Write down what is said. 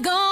gone.